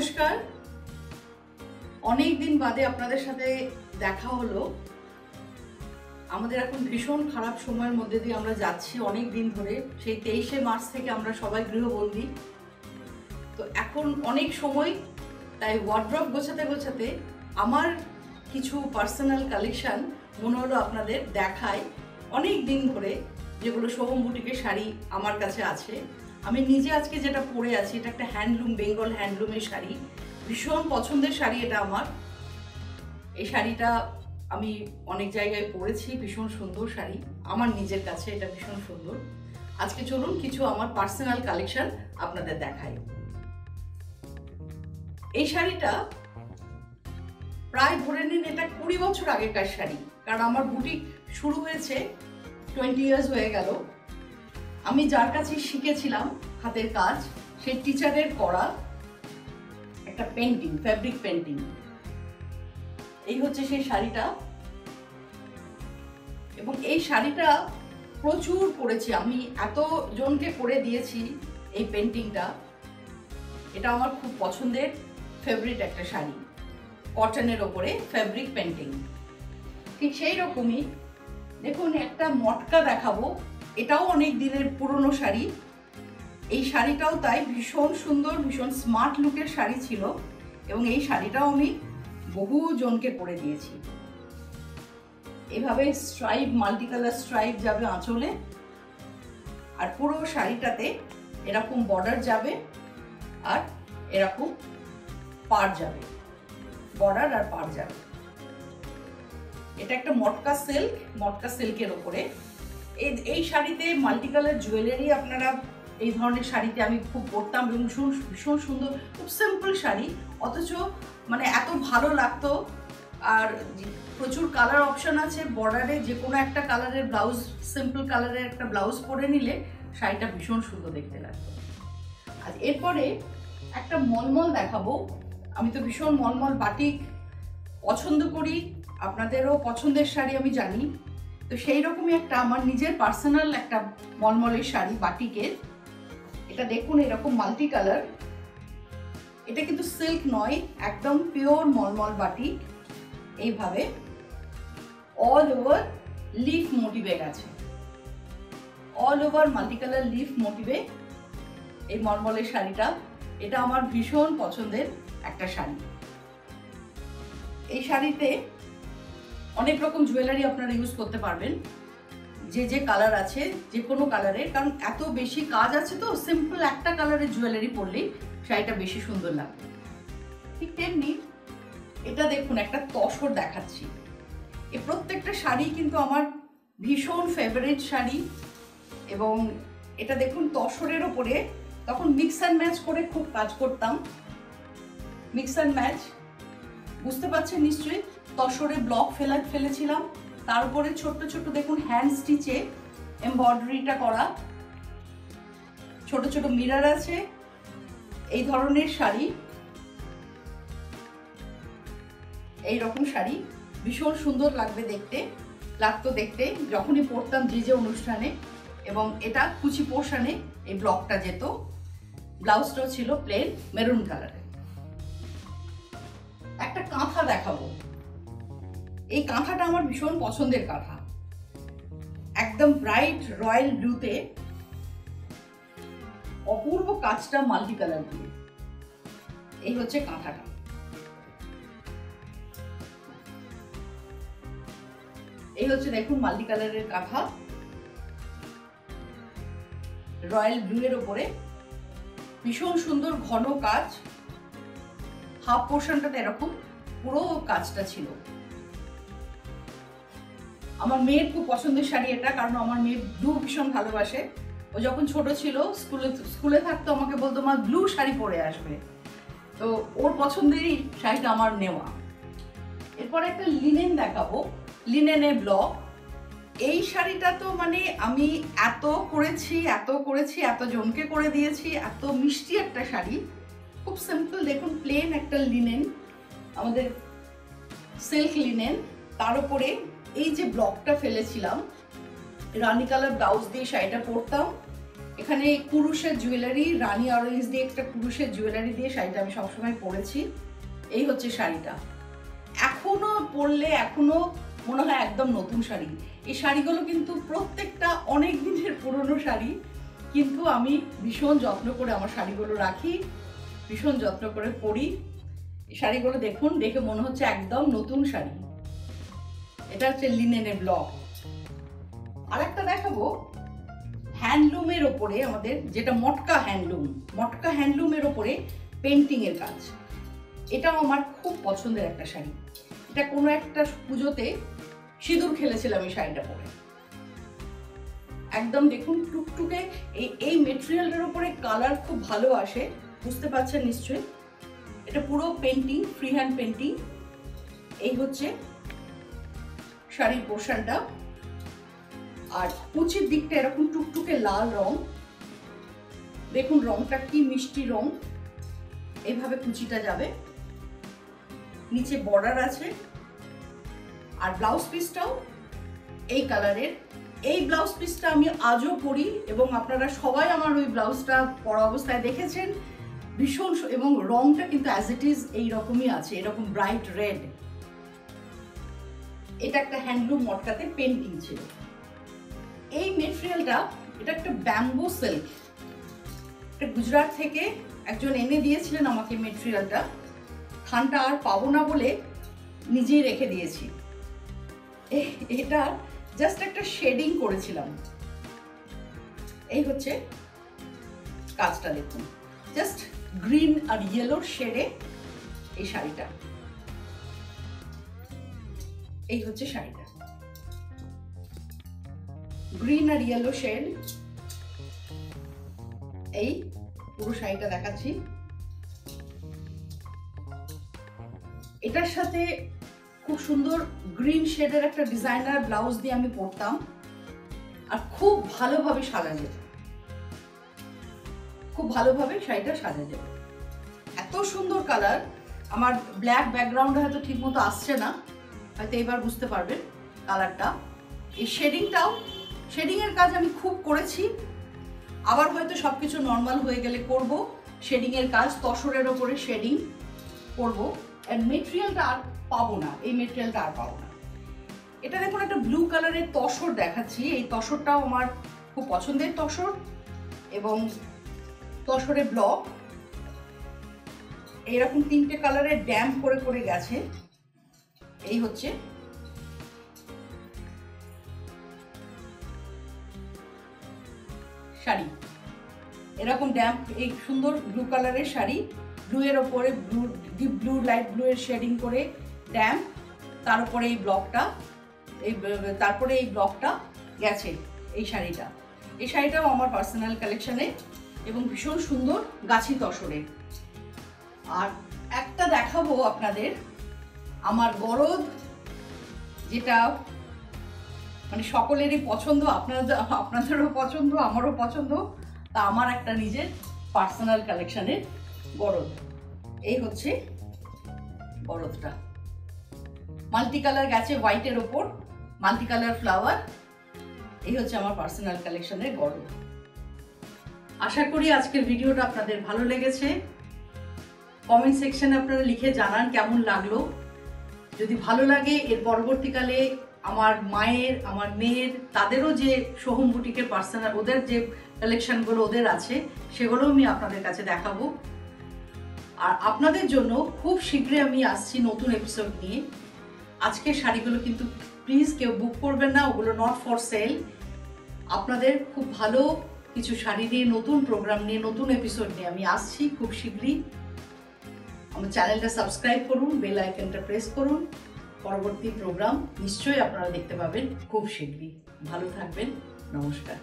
নমস্কার। অনেক দিন বাদে আপনাদের সাথে দেখা হলো। আমাদের এখন ভীষণ খারাপ সময়ের মধ্যে দিয়ে আমরা যাচ্ছি অনেক দিন ধরে। সেই তেইশে মার্চ থেকে আমরা সবাই গৃহবন্দী। তো এখন অনেক সময়, তাই ওয়ার্ড্রপ গোছাতে গোছাতে আমার কিছু পার্সোনাল কালেকশন মনে হলো আপনাদের দেখায় অনেক দিন ধরে যেগুলো সোহম বুটিকের শাড়ি আমার কাছে আছে। আমি নিজে আজকে যেটা পরে আছি, এটা একটা হ্যান্ডলুম বেঙ্গল হ্যান্ডলুমের শাড়ি। ভীষণ পছন্দের শাড়ি এটা আমার। এই শাড়িটা আমি অনেক জায়গায় পরেছি, ভীষণ সুন্দর শাড়ি। আমার নিজের কাছে এটা ভীষণ সুন্দর। আজকে চলুন কিছু আমার পার্সোনাল কালেকশন আপনাদের দেখাই। এই শাড়িটা প্রায় ধরে নিন এটা কুড়ি বছর আগেকার শাড়ি, কারণ আমার বুটিক শুরু হয়েছে টোয়েন্টি ইয়ার্স হয়ে গেল। আমি যার কাছে শিখেছিলাম হাতের কাজ সেই টিচারের করা একটা পেন্টিং ফ্যাব্রিক পেন্টিং এই হচ্ছে সেই শাড়িটা। এবং এই শাড়িটা প্রচুর করেছি আমি এত জনকে করে দিয়েছি এই পেন্টিংটা এটা আমার খুব পছন্দের ফেভারিট একটা শাড়ি। কটনের ওপরে ফ্যাব্রিক পেন্টিং ঠিক সেই রকমই। দেখুন, একটা মটকা দেখাবো। এটাও অনেক দিনের পুরনো শাড়ি। এই শাড়িটাও তাই ভীষণ সুন্দর, ভীষণ স্মার্ট লুকের শাড়ি ছিল এবং এই শাড়িটাও আমি বহু জনকে করে দিয়েছি। এভাবে স্ট্রাইপ মাল্টি কালার স্ট্রাইপ যাবে আঁচলে আর পুরো শাড়িটাতে এরকম বর্ডার যাবে আর এরকম পার যাবে। বর্ডার আর পার যাবে। এটা একটা মটকা সিল্ক মটকা সিল্কের ওপরে এই শাড়িতে মাল্টি কালার জুয়েলারি আপনারা এই ধরনের শাড়িতে আমি খুব পরতাম এবং ভীষণ ভীষণ সুন্দর, খুব সিম্পল শাড়ি, অথচ মানে এত ভালো লাগতো। আর প্রচুর কালার অপশন আছে বর্ডারে যে কোনো একটা কালারের ব্লাউজ সিম্পল কালারের একটা ব্লাউজ পরে নিলে শাড়িটা ভীষণ সুন্দর দেখতে লাগতো। আর এরপরে একটা মলমল দেখাবো। আমি তো ভীষণ মলমল বাটিক পছন্দ করি, আপনাদেরও পছন্দের শাড়ি আমি জানি। তো সেই রকমই একটা আমার নিজের পার্সোনাল একটা মলমলের শাড়ি, বাটিকের। এটা দেখুন, এরকম মাল্টি কালার এটা কিন্তু সিল্ক নয়, একদম পিওর মলমল বাটিক। এইভাবে অল ওভার লিফ মোটিভে গেছে। All over multi colour leaf মোটিভে এই মলমলের শাড়িটা। এটা আমার ভীষণ পছন্দের একটা শাড়ি। এই শাড়িতে অনেক রকম জুয়েলারি আপনারা ইউজ করতে পারবেন। যে যে কালার আছে, যে কোনো কালারের কারণ এত বেশি কাজ আছে তো সিম্পল একটা কালারের জুয়েলারি পরলেই শাড়িটা বেশি সুন্দর লাগবে। ঠিক তেমনি এটা দেখুন, একটা তসর দেখাচ্ছি। এ প্রত্যেকটা শাড়ি কিন্তু আমার ভীষণ ফেভারিট শাড়ি। এবং এটা দেখুন, তসরের ওপরে তখন মিক্স অ্যান্ড ম্যাচ করে খুব কাজ করতাম। মিক্স অ্যান্ড ম্যাচ বুঝতে পারছেন নিশ্চয়ই? তসরে ব্লক ফেলা, ফেলেছিলাম। তার উপরে ছোট্ট ছোট্ট দেখুন হ্যান্ড স্টিচে এমব্রয়ডারিটা করা। ছোট ছোট মিরার আছে। এই ধরনের শাড়ি। এই রকম শাড়ি। ভীষণ সুন্দর লাগবে দেখতে, লাগতো দেখতে। যখনই পরতাম যে যে অনুষ্ঠানে। এবং এটা কুচি পোর্শনে এই ব্লকটা যেত। ব্লাউজটাও ছিল প্লেন মেরুন কালারের একটা কাঁথা দেখাবো। এই কাঁথাটা আমার ভীষণ পছন্দের কাঁথা। একদম ব্রাইট রয়্যাল ব্লুতে অপূর্ব কাজটা মাল্টি কালার দিয়ে। এই হচ্ছে কাঁথাটা। এই হচ্ছে দেখুন মাল্টি কালারের কাঁথা। রয়্যাল ব্লু এর ওপরে। ভীষণ সুন্দর ঘন কাজ। হাফ পোর্শনটাতে এরকম পুরো কাজটা ছিল। আমার মেয়ের খুব পছন্দের শাড়ি এটা, কারণ আমার মেয়ে ব্লু ভীষণ ভালোবাসে। ও যখন ছোট ছিল স্কুলে স্কুলে থাকতো, আমাকে বলতো, মা ব্লু শাড়ি পরে আসবে। তো ওর পছন্দেরই শাড়িটা আমার নেওয়া। এরপর একটা লিনেন দেখাবো। লিনেনের ব্লক এই শাড়িটা তো মানে আমি এত করেছি এত করেছি, এত জনকে করে দিয়েছি, এত মিষ্টি একটা শাড়ি। খুব সিম্পল দেখুন প্লেন একটা লিনেন আমাদের সিল্ক লিনেন তার উপরে এই যে ব্লকটা ফেলেছিলাম, রানি কালার ব্লাউজ দিয়ে শাড়িটা পরতাম। এখানে কুরুশের জুয়েলারি রানী অরেঞ্জ দিয়ে একটা কুরুশের জুয়েলারি দিয়ে শাড়িটা আমি সবসময় পরেছি। এই হচ্ছে শাড়িটা। এখনও পরলে এখনও মনে হয় একদম নতুন শাড়ি। এই শাড়িগুলো কিন্তু প্রত্যেকটা অনেক দিনের পুরনো শাড়ি, কিন্তু আমি ভীষণ যত্ন করে আমার শাড়িগুলো রাখি, ভীষণ যত্ন করে পরি। শাড়িগুলো দেখুন, দেখে মনে হচ্ছে একদম নতুন শাড়ি। এটা হচ্ছে লিনেনের ব্লক আর একটা দেখাবো। হ্যান্ডলুমের ওপরে আমাদের যেটা মটকা হ্যান্ডলুম মটকা হ্যান্ডলুমের ওপরে পেন্টিং এর কাজ। এটাও আমার খুব পছন্দের একটা শাড়ি। এটা কোনো একটা পুজোতে সিঁদুর খেলেছিলাম এই শাড়িটা পরে। একদম দেখুন, টুকটুকে এই এই মেটেরিয়ালটার উপরে কালার খুব ভালো আসে। বুঝতে পারছেন নিশ্চয়ই? এটা পুরো পেন্টিং ফ্রি হ্যান্ড পেন্টিং এই হচ্ছে শাড়ির পোর্শনটা। আর কুচির দিকটা এরকম টুকটুকে লাল রং। দেখুন রংটা কি মিষ্টি রং। এইভাবে কুচিটা যাবে। নিচে বর্ডার আছে। আর ব্লাউজ পিসটাও এই কালারের এই ব্লাউজ পিসটা আমি আজও পরি এবং আপনারা সবাই আমার ওই ব্লাউজটা পরা অবস্থায় দেখেছেন। ভীষণ এবং রংটা কিন্তু অ্যাজ ইট ইজ এইরকমই আছে। এরকম ব্রাইট রেড এটা একটা হ্যান্ডলুম মটকাতে পেন্টিং ছিল। এই মেটেরিয়ালটা এটা একটা ব্যাম্বো সিল্ক এটা গুজরাট থেকে একজন এনে দিয়েছিলেন আমাকে মেটেরিয়ালটা থানটা আর পাবো না বলে নিজেই রেখে দিয়েছি। এটা জাস্ট একটা শেডিং করেছিলাম। এই হচ্ছে কাজটা দেখুন। জাস্ট গ্রিন আর ইয়েলোর শেডে এই শাড়িটা। এই হচ্ছে শাড়িটা। গ্রিন আর ইয়েলো শেড এই পুরো শাড়িটা দেখাচ্ছি। এটার সাথে খুব সুন্দর গ্রিন শেডের একটা ডিজাইনার ব্লাউজ দিয়ে আমি পরতাম। আর খুব ভালোভাবে সাজা যেত খুব ভালোভাবে শাড়িটা সাজা যেত এত সুন্দর কালার আমার ব্ল্যাক ব্যাকগ্রাউন্ডে হয়তো ঠিকমতো আসছে না। হয়তো এবার বুঝতে পারবেন কালারটা। এই শেডিংটাও, শেডিংয়ের কাজ আমি খুব করেছি। আবার হয়তো সব কিছু নর্মাল হয়ে গেলে করব। শেডিংয়ের কাজ, তসরের ওপরে শেডিং করব। আর মেটেরিয়ালটা আর পাবো না। এই মেটেরিয়ালটা আর পাবো না। এটা দেখুন একটা ব্লু কালারের তসর দেখাচ্ছি। এই তসরটাও আমার খুব পছন্দের তসর এবং তসরের ব্লক এইরকম তিনটে কালারের ড্যাম করে করে গেছে। এই হচ্ছে শাড়ি। এরকম ড্যাম্প এই সুন্দর ব্লু কালারের শাড়ি ব্লু এর ওপরে blue deep blue light blue এর শেডিং করে ড্যাম্প তার উপরে এই ব্লকটা এই, তারপরে এই ব্লকটা গেছে এই শাড়িটা। এই শাড়িটাও আমার পার্সোনাল কালেকশনে এবং ভীষণ সুন্দর গাছি তসরে। আর একটা দেখাবো আপনাদের। আমার বরদ, যেটা মানে সকলেরই পছন্দ আপনাদের আপনাদেরও পছন্দ, আমারও পছন্দ, তা আমার একটা নিজের পার্সোনাল কালেকশানের গরদ এই হচ্ছে বরদটা। মাল্টি কালার গেছে হোয়াইটের ওপর মাল্টি কালার ফ্লাওয়ার এই হচ্ছে আমার পার্সোনাল কালেকশনের গরদ আশা করি আজকের ভিডিওটা আপনাদের ভালো লেগেছে। কমেন্ট সেকশানে আপনারা লিখে জানান কেমন লাগল। যদি ভালো লাগে, এর পরবর্তীকালে আমার মায়ের, আমার মেয়ের, তাদেরও যে সোহম বুটিকের পার্সোনাল ওদের যে কালেকশনগুলো ওদের আছে, সেগুলো আমি আপনাদের কাছে দেখাবো। আর আপনাদের জন্য খুব শীঘ্রই আমি আসছি নতুন এপিসোড নিয়ে। আজকের শাড়িগুলো কিন্তু প্লিজ কেউ বুক করবেন না, ওগুলো নট ফর সেল আপনাদের খুব ভালো কিছু শাড়ি নিয়ে, নতুন প্রোগ্রাম নিয়ে, নতুন এপিসোড নিয়ে আমি আসছি খুব শীঘ্রই। আমার চ্যানেলটা সাবস্ক্রাইব করুন, বেল আইকনটা প্রেস করুন। পরবর্তী প্রোগ্রাম নিশ্চয়ই আপনারা দেখতে পাবেন খুব শীঘ্রই। ভালো থাকবেন, নমস্কার।